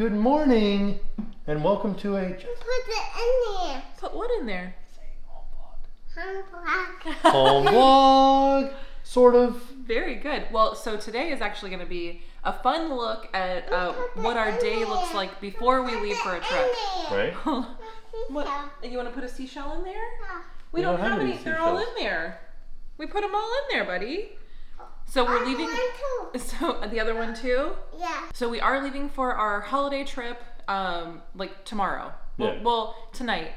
good morning, and welcome to a Put it in there. Put what in there? I'm black. home vlog, sort of. Very good. Well, so today is actually going to be a fun look at uh, what our day looks like before we leave for a trip. Right? What? You want to put a seashell in there? We, We don't, don't have have any any. They're all in there. We put them all in there, buddy. So we're leaving. So uh, the other one too. Yeah. So we are leaving for our holiday trip, um, like tomorrow. Well, Yeah. well, tonight.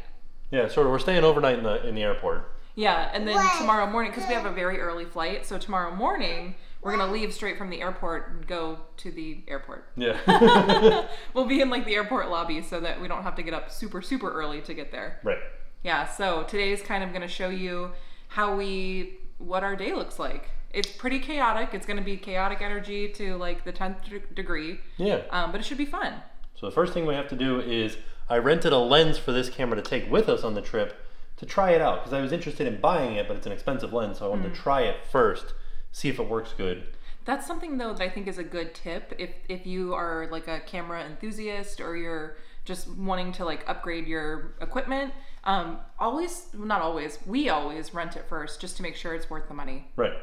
Yeah, sort of. We're staying overnight in the in the airport. Yeah, and then What? tomorrow morning, because we have a very early flight, so tomorrow morning we're gonna leave straight from the airport and go to the airport. Yeah. we'll be in like the airport lobby so that we don't have to get up super super early to get there. right. Yeah, so today's kind of gonna show you how we what our day looks like. It's pretty chaotic. It's gonna be chaotic energy to like the tenth degree, Yeah. um, but it should be fun. So the first thing we have to do is I rented a lens for this camera to take with us on the trip to try it out because I was interested in buying it, but it's an expensive lens, so I wanted to try it first, see if it works good. That's something though that I think is a good tip if if you are like a camera enthusiast or you're just wanting to like upgrade your equipment. Um, always, not always, we always rent it first just to make sure it's worth the money. Right.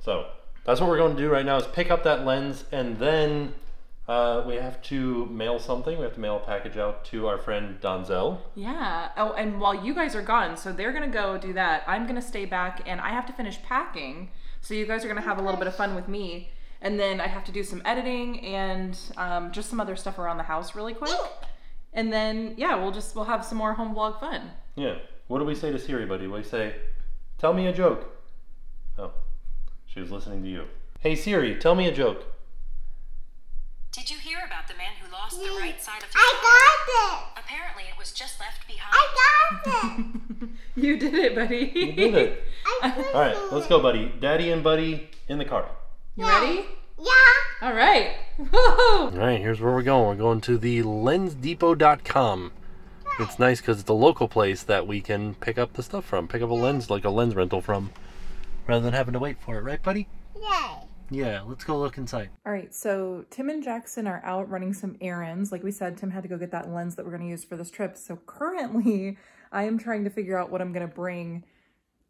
So that's what we're going to do right now is pick up that lens and then uh, we have to mail something. We have to mail a package out to our friend Donzel. Yeah. Oh, and while you guys are gone, so they're gonna go do that. I'm gonna stay back, and I have to finish packing. So you guys are gonna have a little bit of fun with me, and then I have to do some editing and um, just some other stuff around the house really quick. And then yeah, we'll just we'll have some more home vlog fun. Yeah. What do we say to Siri, buddy? We say, tell me a joke. Oh, she was listening to you. Hey Siri, tell me a joke. Did you hear about the man who lost the right side of his I got it. Apparently, it was just left behind. I got it. You did it, buddy. You did it. All right, let's go, buddy. Daddy and Buddy in the car. You ready? Yeah. All right. Woo! All right, here's where we're going. We're going to the lensdepot.com. It's nice because it's a local place that we can pick up the stuff from, pick up a lens like a lens rental from, rather than having to wait for it, right, buddy? Yay. Yeah, let's go look inside. All right, so Tim and Jackson are out running some errands. Like we said, Tim had to go get that lens that we're going to use for this trip. So currently, I am trying to figure out what I'm going to bring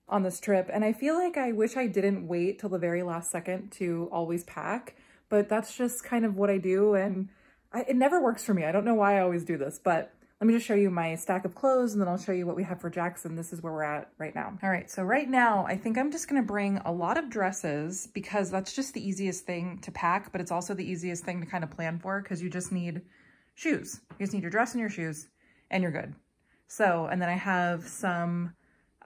on this trip. And I feel like I wish I didn't wait till the very last second to always pack, but that's just kind of what I do. And I, it never works for me. I don't know why I always do this, but let me just show you my stack of clothes and then I'll show you what we have for Jackson. This is where we're at right now. All right, so right now I think I'm just gonna bring a lot of dresses because that's just the easiest thing to pack, but it's also the easiest thing to kind of plan for because you just need shoes. You just need your dress and your shoes and you're good. So, and then I have some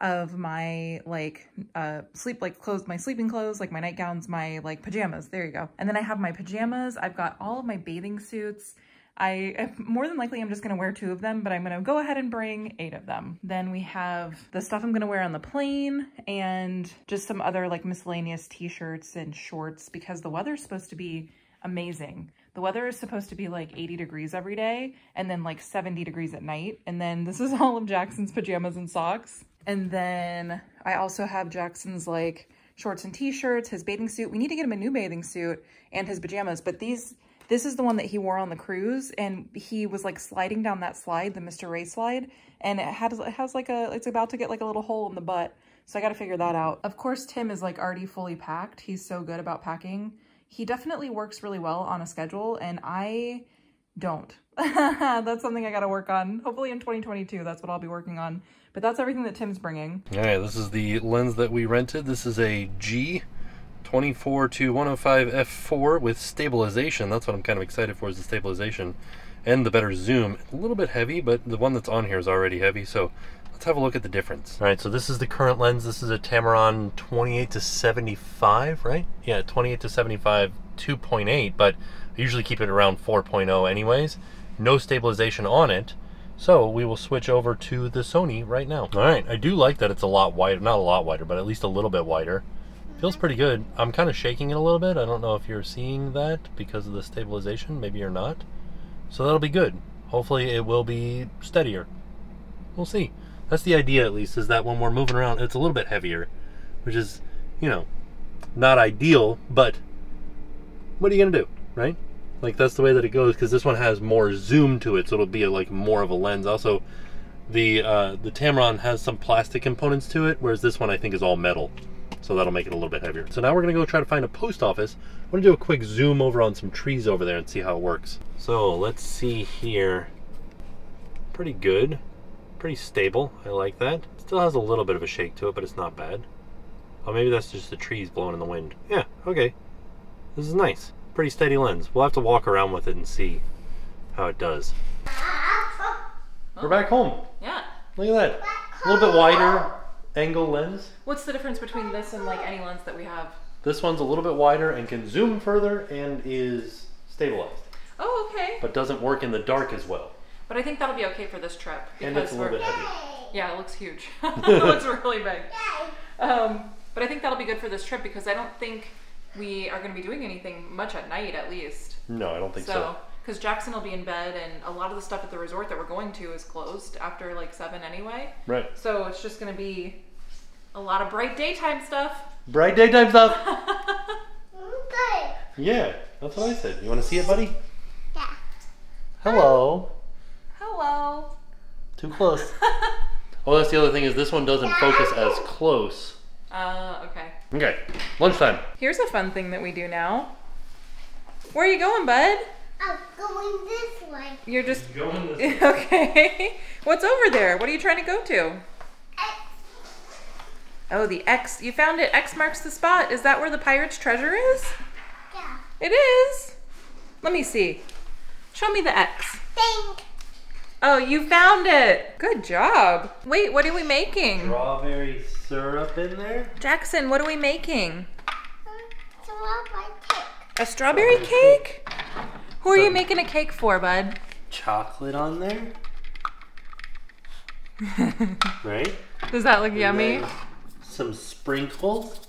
of my like uh sleep like clothes my sleeping clothes like my nightgowns my like pajamas there you go and then i have my pajamas i've got all of my bathing suits I more than likely I'm just gonna wear two of them, but I'm gonna go ahead and bring eight of them. Then we have the stuff I'm gonna wear on the plane and just some other like miscellaneous t-shirts and shorts because the weather's supposed to be amazing. The weather is supposed to be like 80 degrees every day and then like 70 degrees at night. And then this is all of Jackson's pajamas and socks. And then I also have Jackson's like shorts and t-shirts, his bathing suit. We need to get him a new bathing suit and his pajamas, but these this is the one that he wore on the cruise and he was like sliding down that slide, the Mr. Ray slide, and it has it has like a it's about to get like a little hole in the butt. So I got to figure that out. Of course, Tim is like already fully packed. He's so good about packing. He definitely works really well on a schedule and I don't. that's something I got to work on. Hopefully in 2022, that's what I'll be working on. But that's everything that Tim's bringing. All right, this is the lens that we rented. This is a G 24 to 105 f4 with stabilization. That's what I'm kind of excited for is the stabilization and the better zoom. A little bit heavy, but the one that's on here is already heavy. So let's have a look at the difference. All right, so this is the current lens. This is a Tamron 28 to 75, right? Yeah, 28 to 75 2.8, but I usually keep it around 4.0 anyways. No stabilization on it. So we will switch over to the Sony right now. All right, I do like that it's a lot wider, not a lot wider, but at least a little bit wider. Feels pretty good. I'm kind of shaking it a little bit. I don't know if you're seeing that because of the stabilization. Maybe you're not. So that'll be good. Hopefully it will be steadier. We'll see. That's the idea at least, is that when we're moving around, it's a little bit heavier, which is, you know, not ideal, but what are you going to do, right? Like that's the way that it goes because this one has more zoom to it, so it'll be like more of a lens. Also, the uh, the Tamron has some plastic components to it, whereas this one I think is all metal. So that'll make it a little bit heavier. So now we're gonna go try to find a post office. I'm gonna do a quick zoom over on some trees over there and see how it works. So let's see here. Pretty good. Pretty stable. I like that. Still has a little bit of a shake to it, but it's not bad. Oh, maybe that's just the trees blowing in the wind. Yeah, okay. This is nice. Pretty steady lens. We'll have to walk around with it and see how it does. We're back home. Yeah. Look at that. A little bit wider angle lens. What's the difference between this and like any lens that we have? This one's a little bit wider and can zoom further and is stabilized, Oh, okay. but doesn't work in the dark as well. But I think that'll be okay for this trip And it's a little bit heavy. yeah, it looks huge. it looks really big. Um, but I think that'll be good for this trip because I don't think we are going to be doing anything much at night, at least. No, I don't think so. So, because Jackson will be in bed, and a lot of the stuff at the resort that we're going to is closed after like seven anyway. Right. So it's just going to be a lot of bright daytime stuff. Bright daytime stuff. Okay. Yeah, that's what I said. You want to see it, buddy? Yeah. Hello. Hello. Too close. oh, that's the other thing is this one doesn't focus as close. Uh, okay. Okay, lunchtime. Here's a fun thing that we do now. Where are you going, bud? I'm going this way. You're just Going this way. okay. What's over there? What are you trying to go to? X. Oh, the X. You found it. X marks the spot. Is that where the pirate's treasure is? Yeah. It is. Let me see. Show me the X. Think. Oh, you found it. Good job. Wait, what are we making? Strawberry syrup in there? Jackson, what are we making? So what I take? A strawberry cake? Who are you making a cake for, bud? Chocolate on there? right? Does that look And yummy? Some sprinkles.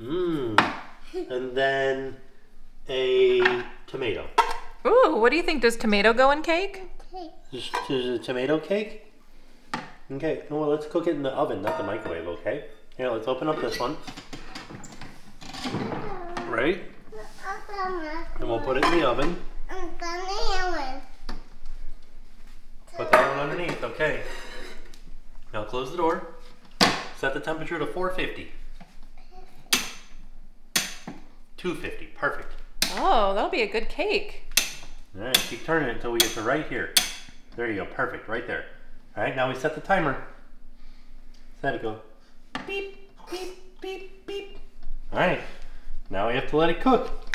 Mmm. And then a tomato. Ooh, what do you think? Does tomato go in cake? Take. Just, just a tomato cake? Okay, well, let's cook it in the oven, not the microwave, okay? Here, let's open up this one. Right? And we'll put it in the oven. Put that one underneath, okay. Now close the door. Set the temperature to 450. 250, perfect. Oh, that'll be a good cake. All right, keep turning it until we get to right here. There you go, perfect, right there. All right, now we set the timer. Set it go. Beep, beep, beep, beep. All right, now we have to let it cook.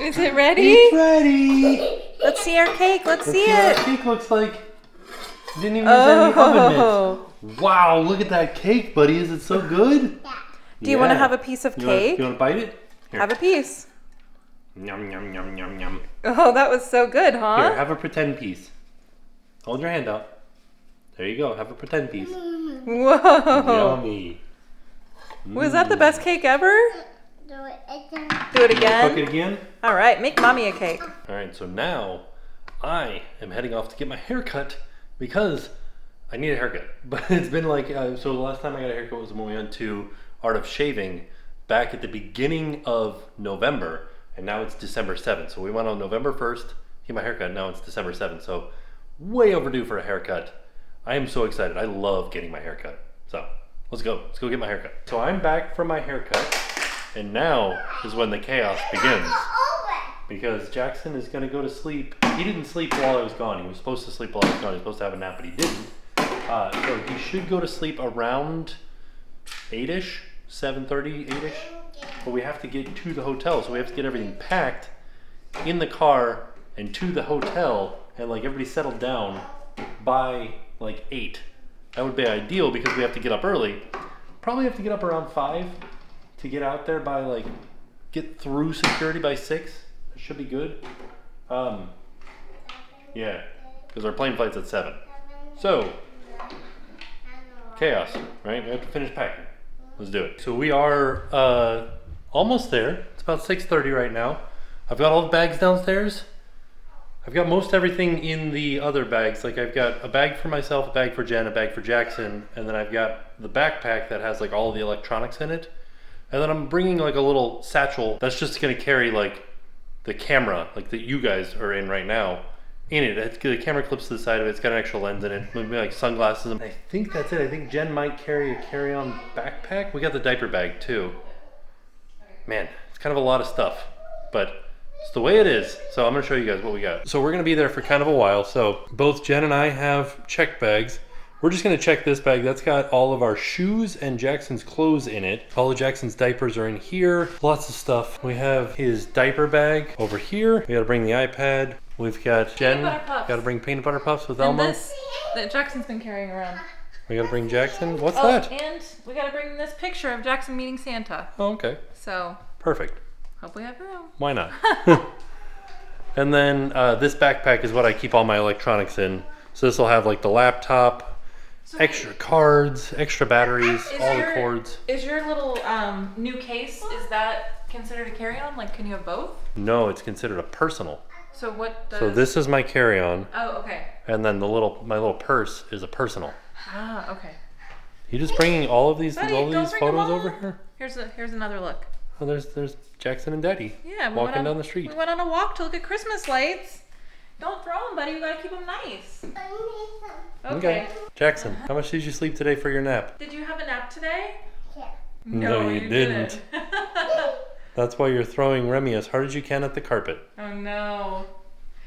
Is it ready? It's ready. Let's see our cake. Let's see Let's it. what cake looks like. Didn't even use any oven Oh. mitts. Wow, look at that cake, buddy. Is it so good? Yeah. Do you want to have a piece of You wanna- cake? you want to bite it? Here. Have a piece. Yum, yum, yum, yum, yum. Oh, that was so good, huh? Here, have a pretend piece. Hold your hand out. There you go. Have a pretend piece. Whoa. Yummy. Was that the best cake ever? Mm. Do it again. Do it Cook again. it again. All right, make mommy a cake. All right, so now I am heading off to get my hair cut because I need a haircut. But it's been like, uh, so the last time I got a haircut was when we went to Art of Shaving back at the beginning of November, and now it's December 7th. So we went on November 1st, get my haircut, now it's December 7th. So way overdue for a haircut. I am so excited. I love getting my haircut. So let's go. Let's go get my haircut. So I'm back from my haircut, and now is when the chaos begins because Jackson is going to go to sleep. He didn't sleep while I was gone. He was supposed to sleep while I was gone. He was supposed to have a nap, but he didn't. Uh, so he should go to sleep around 8ish, 7.30, 8ish. But we have to get to the hotel, so we have to get everything packed in the car and to the hotel and like everybody settled down by like 8. That would be ideal because we have to get up early. Probably have to get up around 5 to get out there by like get through security by 6. That should be good. Um, yeah, because our plane flight's at 7. So, chaos, right? We have to finish packing. Let's do it. So we are uh, almost there. It's about 6.30 right now. I've got all the bags downstairs. I've got most everything in the other bags. Like I've got a bag for myself, a bag for Jen, a bag for Jackson, and then I've got the backpack that has like all the electronics in it. And then I'm bringing like a little satchel that's just gonna carry like the camera, like that you guys are in right now, in it. It's, the camera clips to the side of it. It's got an extra lens in it. Maybe like sunglasses. I think that's it. I think Jen might carry a carry-on backpack. We got the diaper bag too. Man, it's kind of a lot of stuff, but it's the way it is. So I'm gonna show you guys what we got. So we're gonna be there for kind of a while. So both Jen and I have check bags. We're just gonna check this bag. That's got all of our shoes and Jackson's clothes in it. All of Jackson's diapers are in here. Lots of stuff. We have his diaper bag over here. We gotta bring the iPad. We've got Jen. Gotta bring peanut butter puffs with And Elmo. this that Jackson's been carrying around. We gotta bring Jackson. What's Oh, that? and we gotta bring this picture of Jackson meeting Santa. Oh, okay. So Perfect. hope we have room. Why not? and then uh, this backpack is what I keep all my electronics in. So this will have like the laptop, extra cards, extra batteries, Is all your- the cords. Is your little um, new case is that considered a carry-on? Like, can you have both? No, it's considered a personal. So what does? So this is my carry-on, Oh, okay. and then the little my little purse is a personal. Ah, okay. You just bringing all of these Buddy, all these photos over here? Here's a here's another look. Oh, there's there's Jackson and Daddy Yeah, we walking on, down the street. We went on a walk to look at Christmas lights. Don't throw them, buddy. We gotta keep them nice. Okay. Jackson, how much did you sleep today for your nap? Did you have a nap today? Yeah. No, you didn't. That's why you're throwing Remy as hard as you can at the carpet. oh no.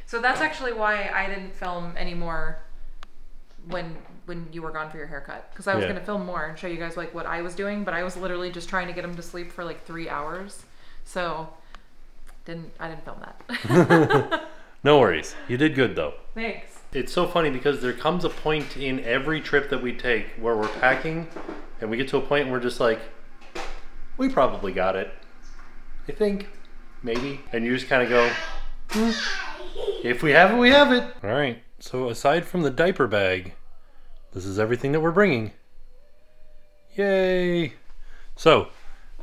So that's actually why I didn't film anymore when when you were gone for your haircut because I was Yeah. gonna film more and show you guys like what I was doing, but I was literally just trying to get him to sleep for like three hours. So didn't I didn't film that. No worries. You did good though. Thanks. It's so funny because there comes a point in every trip that we take where we're packing and we get to a point where we're just like, we probably got it. I think. Maybe. And you just kind of go, "Hmm, if we have it, we have it. All right. So aside from the diaper bag, this is everything that we're bringing. Yay. So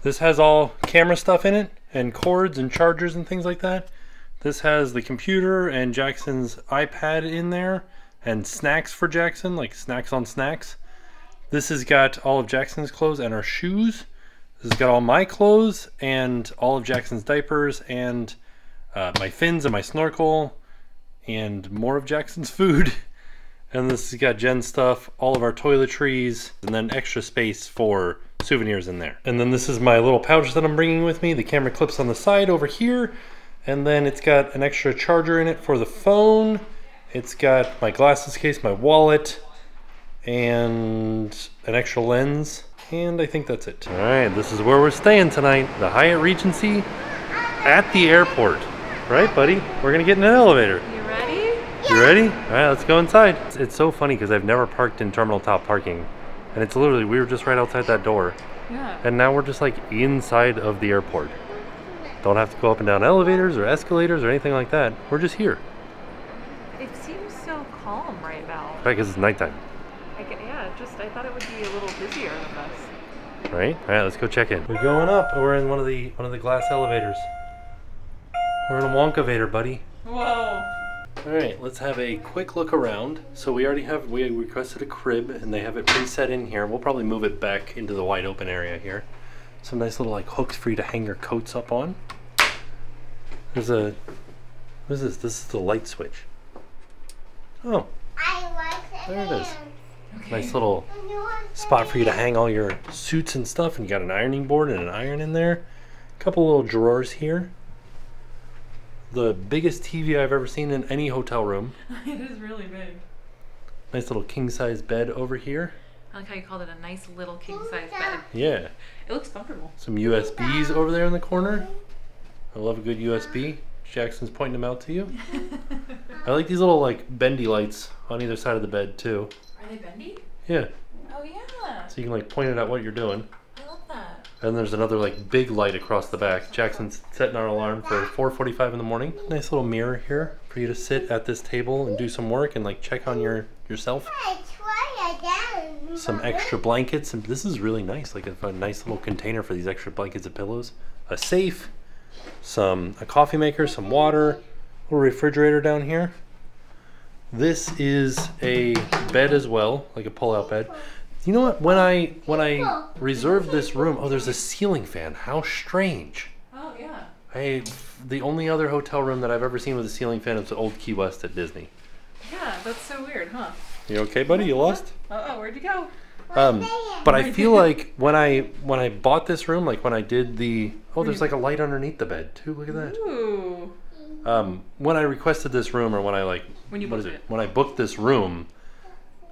this has all camera stuff in it and cords and chargers and things like that. This has the computer and Jackson's iPad in there and snacks for Jackson, like snacks on snacks. This has got all of Jackson's clothes and our shoes. This has got all my clothes and all of Jackson's diapers and uh, my fins and my snorkel and more of Jackson's food. And this has got Jen's stuff, all of our toiletries, and then extra space for souvenirs in there. And then this is my little pouch that I'm bringing with me. The camera clips on the side over here. And then it's got an extra charger in it for the phone. It's got my glasses case, my wallet, and an extra lens. And I think that's it. All right, this is where we're staying tonight. The Hyatt Regency at the airport. Right, buddy? We're gonna get in an elevator. You ready? You ready? All right, let's go inside. It's, it's so funny because I've never parked in terminal top parking. And it's literally, we were just right outside that door. Yeah. And now we're just like inside of the airport. Don't have to go up and down elevators or escalators or anything like that. We're just here, It seems so calm right now. right? Because it's nighttime, I get, yeah, just I thought it would be a little busier than this. right? All right, let's go check in. We're going up. We're in one of the one of the glass elevators. We're in a Wonkavator, buddy. Whoa. All right, let's have a quick look around. So we already have, we requested a crib and they have it preset in here. We'll probably move it back into the wide open area here. Some nice little like hooks for you to hang your coats up on. There's a, what is this? This is the light switch. Oh, I like There it is. hand. nice little And you want spot for you to hang all your suits and stuff. And you got an ironing board and an iron in there. A couple little drawers here. The biggest TV I've ever seen in any hotel room. it is really big. Nice little king size bed over here. I like how you called it a nice little king size bed. Yeah. It looks comfortable. Some USBs over there in the corner. I love a good USB. Jackson's pointing them out to you. I like these little like bendy lights on either side of the bed too. Are they bendy? Yeah. Oh yeah. So you can like point it at what you're doing. I love that. And there's another like big light across the back. Jackson's setting our alarm for 4:45 in the morning. Nice little mirror here for you to sit at this table and do some work and like check on your yourself. I try again. Some extra blankets and this is really nice. Like a, a nice little container for these extra blankets and pillows. A safe, some a coffee maker, some water, a little refrigerator down here. This is a bed as well, like a pull-out bed. You know what? When I when I reserved this room, oh, there's a ceiling fan. How strange. Oh yeah. I the only other hotel room that I've ever seen with a ceiling fan is the old Key West at Disney. Yeah, that's so weird, huh? You okay, buddy? You lost? Uh oh, where'd you go? Um, but I feel like when I when I bought this room, like when I did the oh, there's like a light underneath the bed too. Look at that. Ooh. Um, when I requested this room, or when I like When you what is booked it? it. When I booked this room,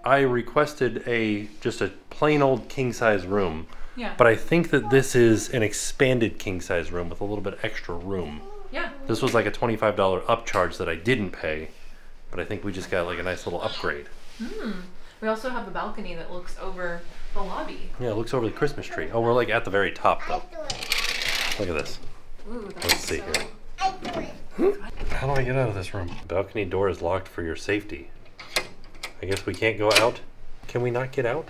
I requested a just a plain old king size room. Yeah. But I think that this is an expanded king size room with a little bit extra room. yeah. This was like a twenty-five dollar upcharge that I didn't pay, but I think we just got like a nice little upgrade. Hmm. We also have a balcony that looks over the lobby. Yeah, it looks over the Christmas tree. Oh, we're like at the very top though. Look at this. Ooh, that's Let's see so... here. I do it. How do I get out of this room? Balcony door is locked for your safety. I guess we can't go out. Can we not get out?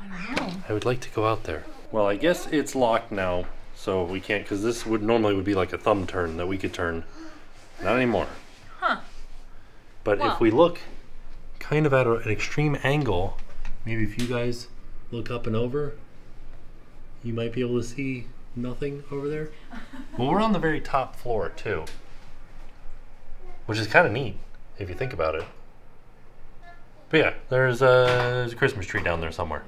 I don't know. I would like to go out there. Well, I guess it's locked now, so we can't because this would normally would be like a thumb turn that we could turn. Not anymore. Huh. But Well. if we look kind of at a- an extreme angle, maybe if you guys look up and over, you might be able to see nothing over there. well, we're on the very top floor too, which is kind of neat if you think about it. But yeah, there's a, there's a Christmas tree down there somewhere.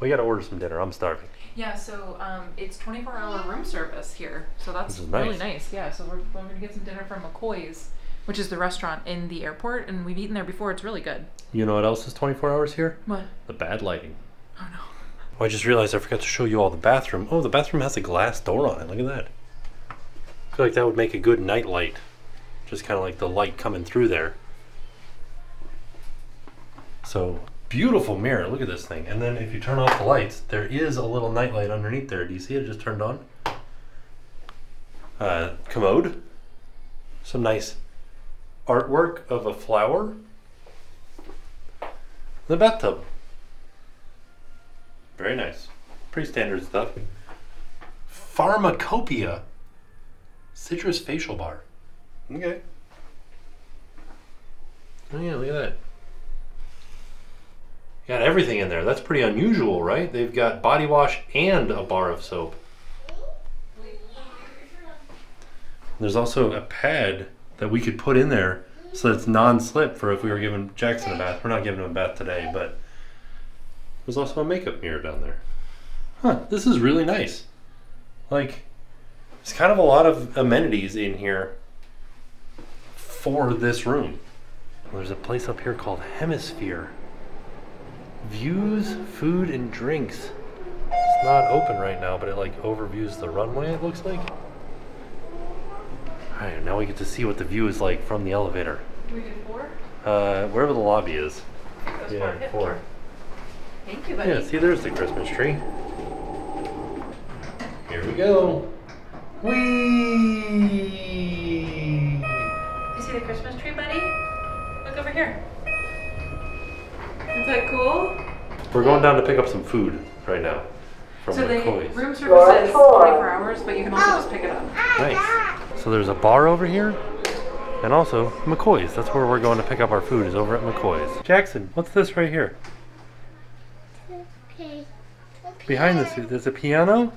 We got to order some dinner. I'm starving. Yeah, so um, it's 24 hour room service here. So that's is really nice. nice. Yeah, so we're, we're going to get some dinner from McCoy's, which is the restaurant in the airport. And we've eaten there before. It's really good. You know what else is 24 hours here? What? The bad lighting. Oh no. Oh, I just realized I forgot to show you all the bathroom. Oh, the bathroom has a glass door on it. Look at that. I feel like that would make a good night light. Just kind of like the light coming through there. So, beautiful mirror. Look at this thing. And then if you turn off the lights, there is a little night light underneath there. Do you see it just turned on? Uh, commode. Some nice artwork of a flower. The bathtub. Very nice. Pretty standard stuff. Pharmacopia. Citrus facial bar. Okay. Oh yeah, look at that. Got everything in there. That's pretty unusual, right? They've got body wash and a bar of soap. There's also a pad that we could put in there so that it's non-slip for if we were giving Jackson a bath. We're not giving him a bath today, but there's also a makeup mirror down there. Huh, this is really nice. Like, it's kind of a lot of amenities in here for this room. There's a place up here called Hemisphere. Views, food, and drinks. It's not open right now, but it like overviews the runway, it looks like. Alright, now we get to see what the view is like from the elevator. Can we do four? Uh, wherever the lobby is. Yeah, Hit four. Thank you, buddy. Yeah, see, there's the Christmas tree. Here we go. Whee! You see the Christmas tree, buddy? Look over here. Is that cool? We're going down to pick up some food right now from So the McCoy's. room service is 24 hours, but you can also just pick it up. Nice. So there's a bar over here, and also McCoy's. That's where we're going to pick up our food. Is over at McCoy's. Jackson, what's this right here? Okay. Behind this, there's a piano.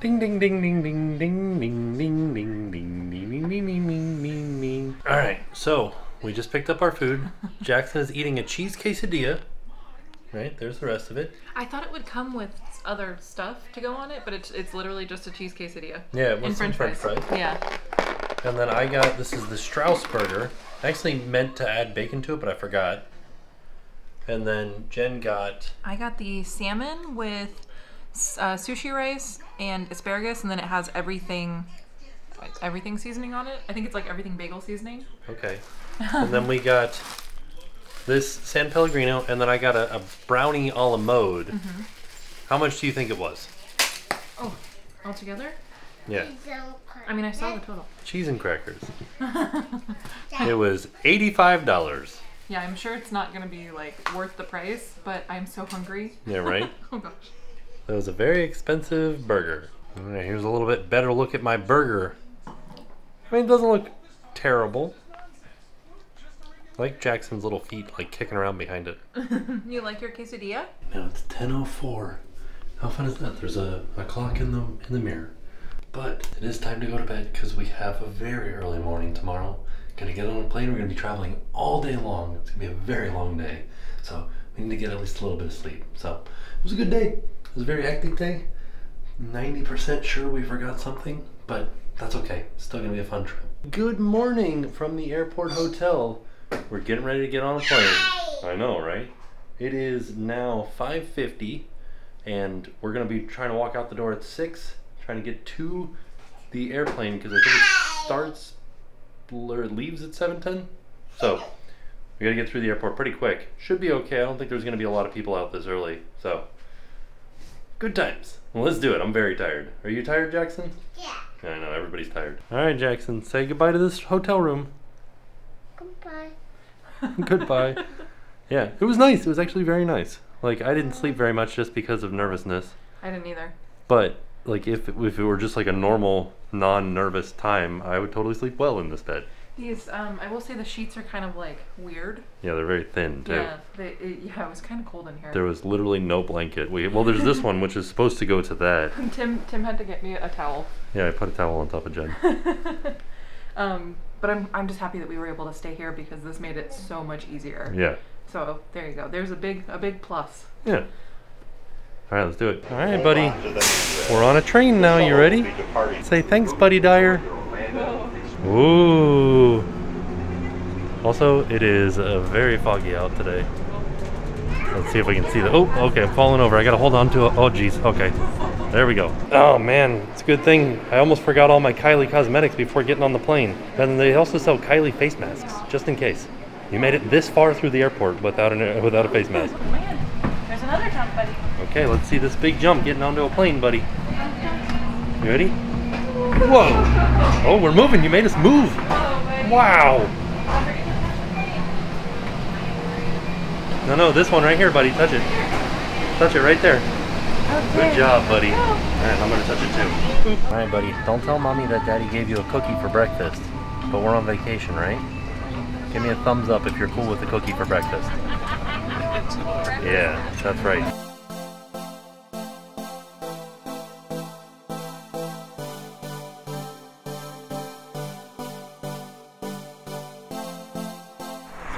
Ding ding ding ding ding ding ding ding ding ding ding ding ding ding ding ding ding. All right, so we just picked up our food. Jackson is eating a cheese quesadilla. Right, there's the rest of it. I thought it would come with other stuff to go on it, but it's it's literally just a cheese quesadilla. Yeah, with and some French, French fries. Yeah. And then I got this is the Strauss burger. I actually meant to add bacon to it, but I forgot. And then Jen got I got the salmon with uh, sushi rice and asparagus, and then it has everything, everything seasoning on it. I think it's like everything bagel seasoning. okay, and then we got this San Pellegrino, and then I got a, a brownie a la mode. Mm-hmm. How much do you think it was? Oh, all together? Yeah, I mean, I saw the total. cheese and crackers. It was eighty-five dollars. Yeah, I'm sure it's not gonna be like worth the price, but I'm so hungry. Yeah, right. Oh gosh. That was a very expensive burger. All right, here's a little bit better look at my burger. I mean, it doesn't look terrible. I like Jackson's little feet like kicking around behind it. You like your quesadilla? Now it's 10:04. How fun is that? There's a, a clock in the in the mirror. But it is time to go to bed because we have a very early morning tomorrow. Gonna get on a plane. We're gonna be traveling all day long. It's gonna be a very long day. So we need to get at least a little bit of sleep. So it was a good day. It was a very hectic day. 90% sure we forgot something, but that's okay. Still gonna be a fun trip. Good morning from the airport hotel. We're getting ready to get on a plane. I know, right? It is now 5:50 and we're going to be trying to walk out the door at 6, trying to get to the airplane because I think it starts or leaves at 7:10. So, we got to get through the airport pretty quick. Should be okay. I don't think there's going to be a lot of people out this early. So, good times. Well, let's do it. I'm very tired. Are you tired, Jackson? Yeah. I know everybody's tired. All right, Jackson, say goodbye to this hotel room. Goodbye. goodbye. Yeah, it was nice. It was actually very nice. Like I didn't sleep very much just because of nervousness. I didn't either. But like if if it were just like a normal non-nervous time, I would totally sleep well in this bed. These, um, I will say the sheets are kind of like weird. Yeah, they're very thin too. Yeah, they, it, yeah, it was kind of cold in here. There was literally no blanket. We well, there's this one which is supposed to go to that. Tim, Tim had to get me a towel. Yeah, I put a towel on top of Jen. um, but I'm, I'm just happy that we were able to stay here because this made it so much easier. Yeah, So there you go. There's a big, a big plus. yeah. All right, let's do it. All right, buddy. We're on a train now. You ready? Say thanks, Buddy Dyer. Ooh. Also, it is uh, very foggy out today. Let's see if we can see the. Oh, okay, I'm falling over. I gotta hold on to it. Oh, geez. Okay. There we go. Oh, man. It's a good thing. I almost forgot all my Kylie cosmetics before getting on the plane. And they also sell Kylie face masks, just in case. You made it this far through the airport without, an, without a face mask. Man, there's another jump, buddy. Okay, let's see this big jump getting onto a plane, buddy. You ready? Whoa! Oh, we're moving. You made us move. Wow. No, no, this one right here, buddy. Touch it. Touch it right there. Good job, buddy. All right, I'm gonna touch it too. All right, buddy. Don't tell mommy that daddy gave you a cookie for breakfast. But we're on vacation, right? Give me a thumbs up if you're cool with the cookie for breakfast. Yeah, that's right.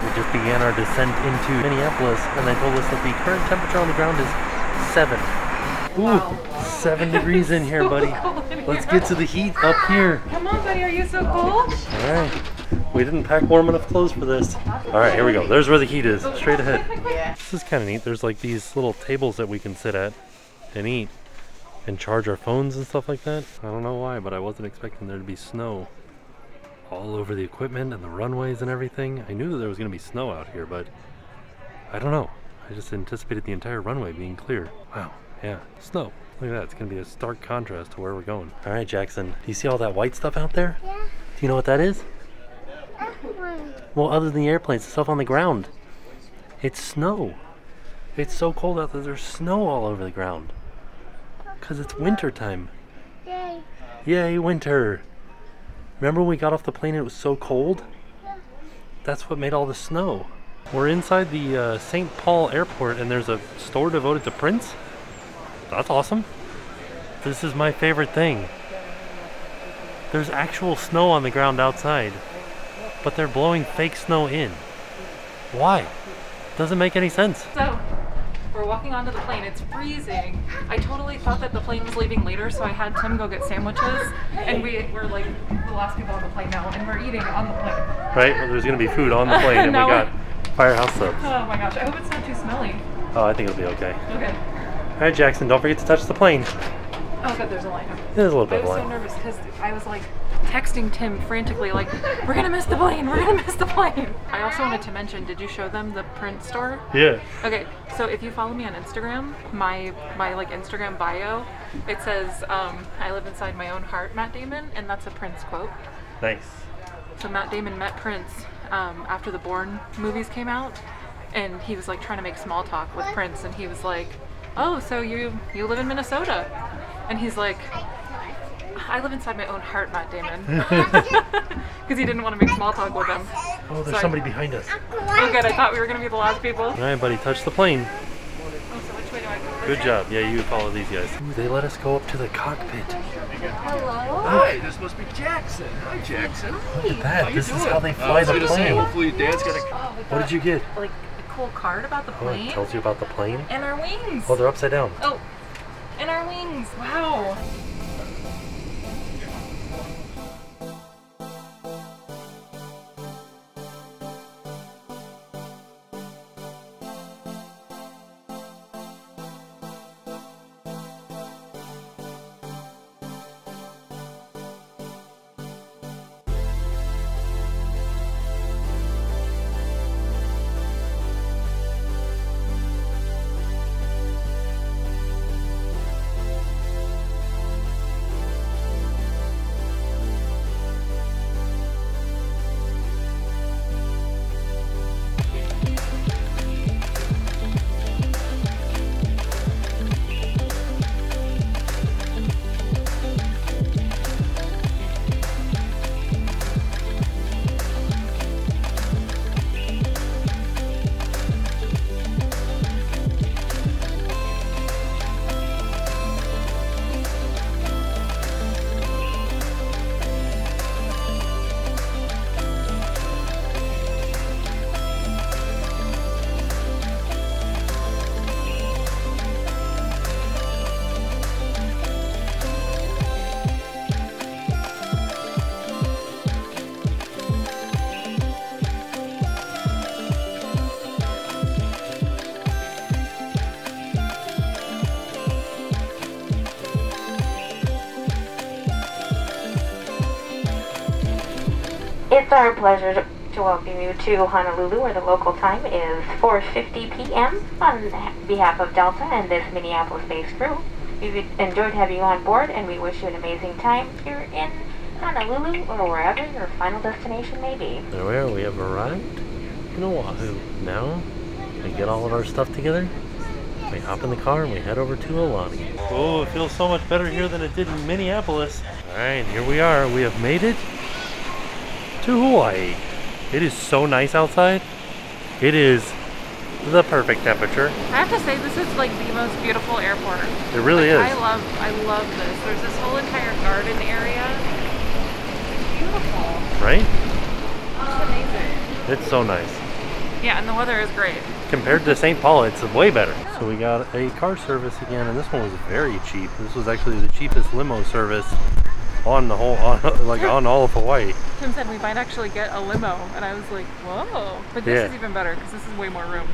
We just began our descent into Minneapolis, and they told us that the current temperature on the ground is seven. Ooh, seven degrees in here, buddy. Let's get to the heat up here. Come on, buddy. Are you so cold? All right. We didn't pack warm enough clothes for this. All right, here we go. There's where the heat is, straight ahead. This is kind of neat. There's like these little tables that we can sit at and eat and charge our phones and stuff like that. I don't know why, but I wasn't expecting there to be snow all over the equipment and the runways and everything. I knew that there was going to be snow out here, but I don't know. I just anticipated the entire runway being clear. Wow, yeah, snow. Look at that. It's going to be a stark contrast to where we're going. All right, Jackson. Do you see all that white stuff out there? Yeah. Do you know what that is? Well, other than the airplanes, the stuff on the ground. It's snow. It's so cold out there, there's snow all over the ground. Because it's winter time. Yay. Yay, winter. Remember when we got off the plane and it was so cold? That's what made all the snow. We're inside the uh, St. Paul airport and there's a store devoted to Prince. That's awesome. This is my favorite thing. There's actual snow on the ground outside, but they're blowing fake snow in. Why? Doesn't make any sense. So, we're walking onto the plane. It's freezing. I totally thought that the plane was leaving later, so I had Tim go get sandwiches. And we were like the last people on the plane now, and we're eating on the plane. Right? Well, there's gonna be food on the plane, and we got firehouse subs. Oh my gosh, I hope it's not too smelly. Oh, I think it'll be okay. Okay. All right, Jackson, don't forget to touch the plane. Oh, good, there's a line. There's a little bit of. I was so nervous because I was like texting Tim frantically, like, we're gonna miss the plane, we're gonna miss the plane. I also wanted to mention, did you show them the Prince store? Yeah. Okay, so if you follow me on Instagram, my my like Instagram bio, it says um, I live inside my own heart, Matt Damon, and that's a Prince quote. Nice. So Matt Damon met Prince um, after the Bourne movies came out, and he was like trying to make small talk with Prince, and he was like, "Oh, so you you live in Minnesota?" And he's like, I live inside my own heart, Matt Damon. Because he didn't want to make small talk with him. Oh, there's Sorry. somebody behind us. Oh, good. I thought we were going to be the last people. All right, buddy, touch the plane. Oh, so which way do I go? Good job. Yeah, you follow these guys. Ooh, they let us go up to the cockpit. Hello? Hi, this must be Jackson. Hi, Jackson. Look at that. This is doing? how they fly was the gonna say, plane. hopefully Dad's gonna. Oh, What got, did you get? Like a cool card about the Oh, it plane tells you about the plane. and our wings. Oh, they're upside down. Oh, and our wings. Wow. Pleasure to, to welcome you to Honolulu, where the local time is 4:50 p.m. On behalf of Delta and this Minneapolis-based crew, we've enjoyed having you on board, and we wish you an amazing time here in Honolulu or wherever your final destination may be. There we are. We have arrived in Oahu. Now we get all of our stuff together. We hop in the car and we head over to Aulani. Oh, it feels so much better here than it did in Minneapolis. All right, here we are. We have made it to Hawaii. It is so nice outside. It is the perfect temperature. I have to say, this is like the most beautiful airport. It really I is. I love, I love this. There's this whole entire garden area. It's beautiful. Right? It's amazing. It's so nice. Yeah, and the weather is great. Compared to St. Paul, it's way better. So we got a car service again, and this one was very cheap. This was actually the cheapest limo service on the whole, on, like on all of Hawaii. Tim said we might actually get a limo, and I was like, whoa. But this Yeah. is even better because this is way more room.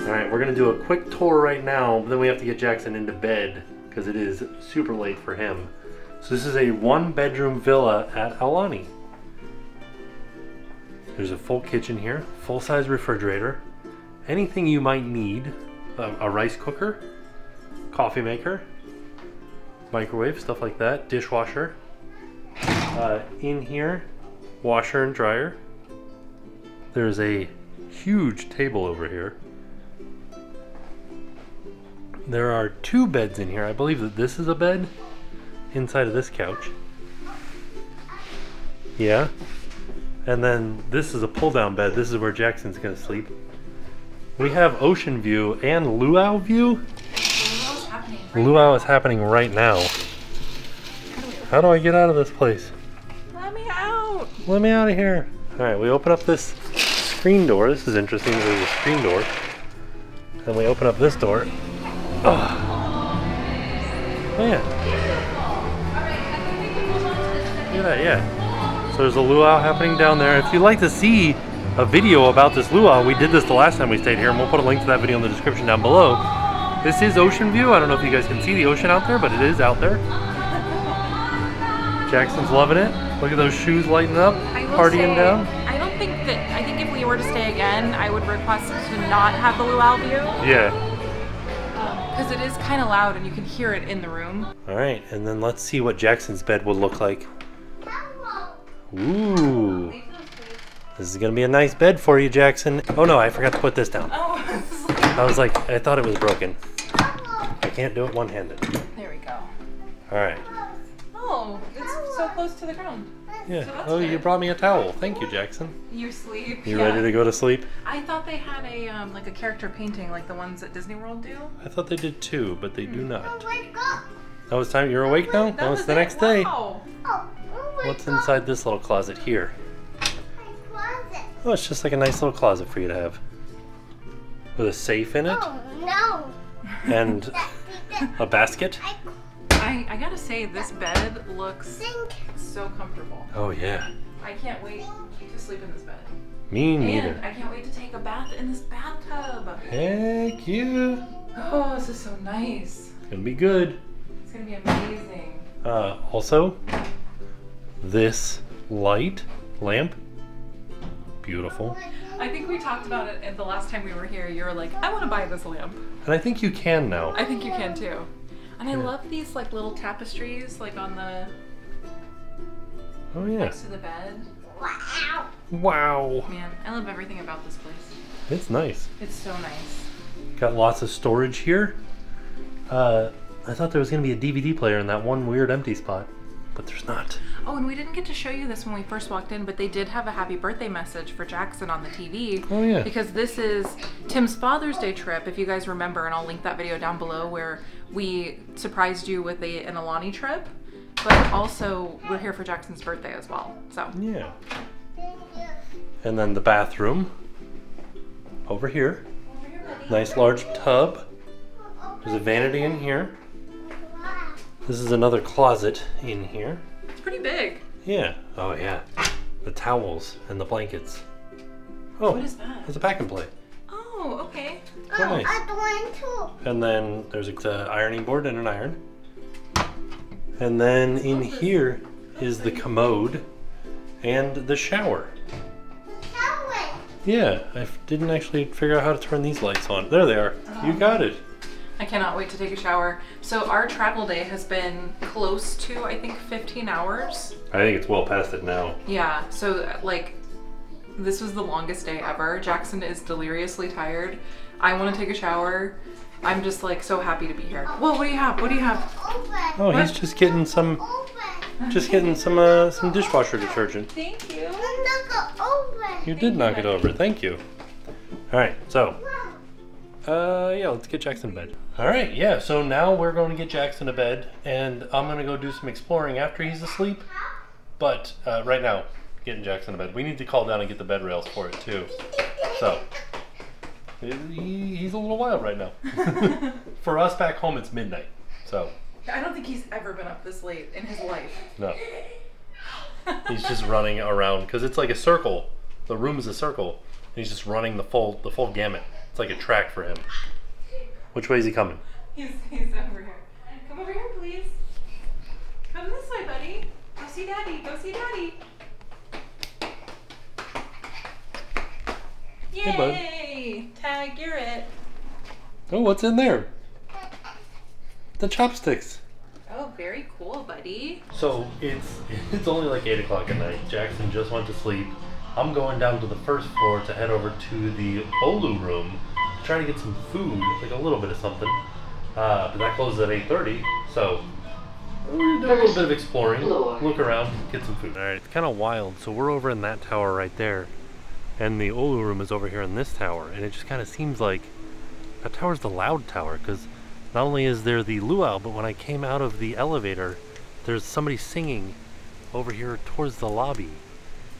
All right, we're gonna do a quick tour right now, but then we have to get Jackson into bed because it is super late for him. So this is a one-bedroom villa at Aulani. There's a full kitchen here, full-size refrigerator, anything you might need, a, a rice cooker, coffee maker, microwave, stuff like that, dishwasher. Uh, in here, washer and dryer. There's a huge table over here. There are two beds in here. I believe that this is a bed inside of this couch. Yeah. And then this is a pull down bed. This is where Jackson's going to sleep. We have ocean view and luau view. Luau is happening right now. How do I get out of this place? Let me out. Let me out of here. All right, we open up this screen door. This is interesting. There's a screen door. Then we open up this door. Oh, man. That, yeah. So there's a luau happening down there. If you'd like to see a video about this luau, we did this the last time we stayed here, and we'll put a link to that video in the description down below. This is ocean view. I don't know if you guys can see the ocean out there, but it is out there. Jackson's loving it. Look at those shoes lighting up, partying say, down. I don't think that, I think if we were to stay again, I would request to not have the luau view. Yeah, um, because it is kind of loud and you can hear it in the room. All right, and then let's see what Jackson's bed will look like. Ooh. This is gonna be a nice bed for you, Jackson. Oh no, I forgot to put this down. Oh, I was like, I thought it was broken. I can't do it one-handed. there we go. All right. Oh, it's so close to the ground. Yeah. So that's Oh, you brought me a towel. Thank you, Jackson. You sleep. You yeah. ready to go to sleep? I thought they had a um, like a character painting like the ones at Disney World do. I thought they did too, but they do Hmm. not. Wake up. Oh, it's time. You're awake now? That No, was it's the it. next day. Oh, wake What's up. inside this little closet here? My closet. Oh, it's just like a nice little closet for you to have. With a safe in it Oh no. and That, that, a basket. I I, I gotta say this bed looks think. so comfortable. Oh, yeah. I can't wait to sleep in this bed. Me And neither. I can't wait to take a bath in this bathtub. Heck yeah. Oh, this is so nice. It's gonna be good. It's gonna be amazing. Uh, also, this light lamp, beautiful. I think we talked about it at the last time we were here. You were like, I want to buy this lamp. And I think you can now. I think you can too. And I love these like little tapestries like on the Oh yeah. next to the bed. Wow. Wow. Man, I love everything about this place. It's nice. It's so nice. Got lots of storage here. Uh, I thought there was gonna be a DVD player in that one weird empty spot, but there's not. Oh, and we didn't get to show you this when we first walked in, but they did have a happy birthday message for Jackson on the TV. Oh yeah. Because this is Tim's Father's Day trip, if you guys remember, and I'll link that video down below where we surprised you with a, an Aulani trip. But also, we're here for Jackson's birthday as well. So, Yeah. And then the bathroom over here. Nice large tub. There's a vanity in here. This is another closet in here. It's pretty big. Yeah. Oh yeah. The towels and the blankets. Oh, What is that? it's a pack and play. Oh, okay. Oh, nice. I want to. And then there's a uh, ironing board and an iron. And then in here is the commode and the shower. Shower. Yeah, I didn't actually figure out how to turn these lights on. There they are. You got it. I cannot wait to take a shower. So, our travel day has been close to, I think, 15 hours. I think it's well past it now. Yeah, so like this was the longest day ever. Jackson is deliriously tired. I want to take a shower. I'm just like so happy to be here. Whoa, what do you have? What do you have? Open. Oh, he's just getting some, Open. just getting some, uh, some dishwasher detergent. Thank you. Look, open. You did knock it over. Thank you. All right, so, uh, yeah, let's get Jackson to bed. All right, yeah. So now we're going to get Jackson to bed, and I'm gonna go do some exploring after he's asleep. But uh, right now, getting Jackson to bed. We need to call down and get the bed rails for it too. So. He, he's a little wild right now. For us back home, it's midnight. So, I don't think he's ever been up this late in his life. no. He's just running around because it's like a circle. The room is a circle. And he's just running the full the full gamut. It's like a track for him. Which way is he coming? He's, he's over here. Come over here, please. Come this way, buddy. Go see daddy. Go see daddy. Hey, bud. Yay! Tag, you're it. Oh, what's in there? The chopsticks. Oh, very cool, buddy. So it's it's only like eight o'clock at night. Jackson just went to sleep. I'm going down to the first floor to head over to the Olu room to try to get some food, like a little bit of something. Uh, but that closes at 8:30, so we're do a little bit of exploring, look around, get some food. All right, it's kind of wild. So we're over in that tower right there, and the Olu room is over here in this tower, and it just kind of seems like that tower's the loud tower because not only is there the luau, but when I came out of the elevator, there's somebody singing over here towards the lobby.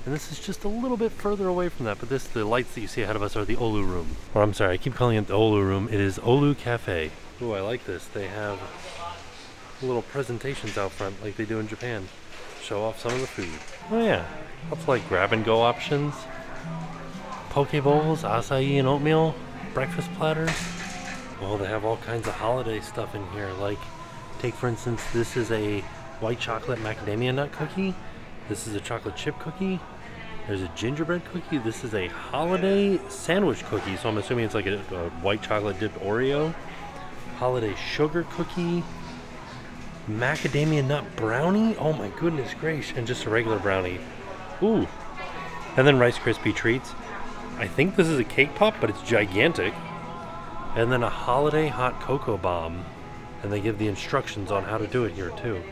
And this is just a little bit further away from that, but this the lights that you see ahead of us are the Olu room. Or I'm sorry, I keep calling it the Olu room. It is Ulu Cafe. Ooh, I like this. They have little presentations out front like they do in Japan. Show off some of the food. Oh yeah, lots of like grab and go options. Poke bowls, acai and oatmeal, breakfast platters. Oh, they have all kinds of holiday stuff in here. Like, take for instance, this is a white chocolate macadamia nut cookie. This is a chocolate chip cookie. There's a gingerbread cookie. This is a holiday sandwich cookie. So I'm assuming it's like a, a white chocolate dipped Oreo. holiday sugar cookie, macadamia nut brownie. Oh my goodness gracious. And just a regular brownie. Ooh. And then Rice Krispie treats. I think this is a cake pop, but it's gigantic. And then a holiday hot cocoa bomb. And they give the instructions on how to do it here too.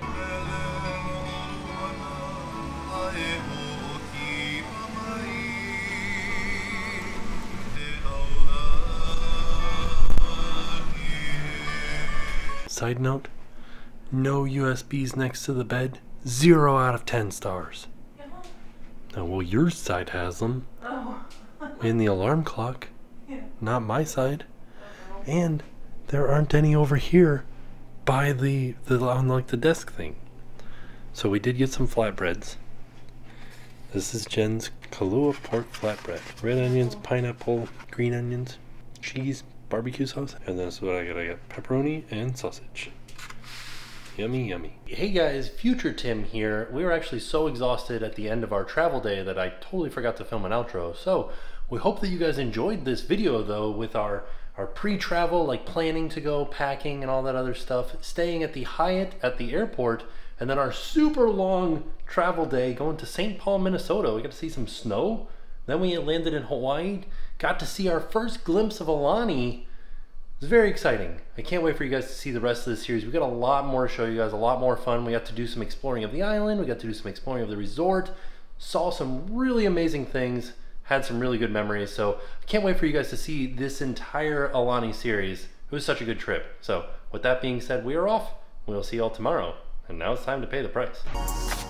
Side note, no USBs next to the bed. Zero out of ten stars. Now, well, your side has them. Oh. In the alarm clock. Yeah. Not my side. And there aren't any over here by the, the on like the desk thing. So we did get some flatbreads. This is Jen's Kahlua pork flatbread. Red onions, pineapple, green onions, cheese, barbecue sauce, and that's what I got. I got pepperoni and sausage. Yummy, yummy. Hey guys, Future Tim here. We were actually so exhausted at the end of our travel day that I totally forgot to film an outro. So we hope that you guys enjoyed this video though with our our pre-travel, like planning to go, packing and all that other stuff, staying at the Hyatt at the airport, and then our super long travel day going to St. Paul, Minnesota. We got to see some snow. Then we landed in Hawaii, got to see our first glimpse of Aulani. It was very exciting. I can't wait for you guys to see the rest of the series. We got a lot more to show you guys, a lot more fun. We got to do some exploring of the island. We got to do some exploring of the resort. Saw some really amazing things. Had some really good memories. So I can't wait for you guys to see this entire Aulani series. It was such a good trip. So with that being said, we are off. We'll see y'all tomorrow. And now it's time to pay the price.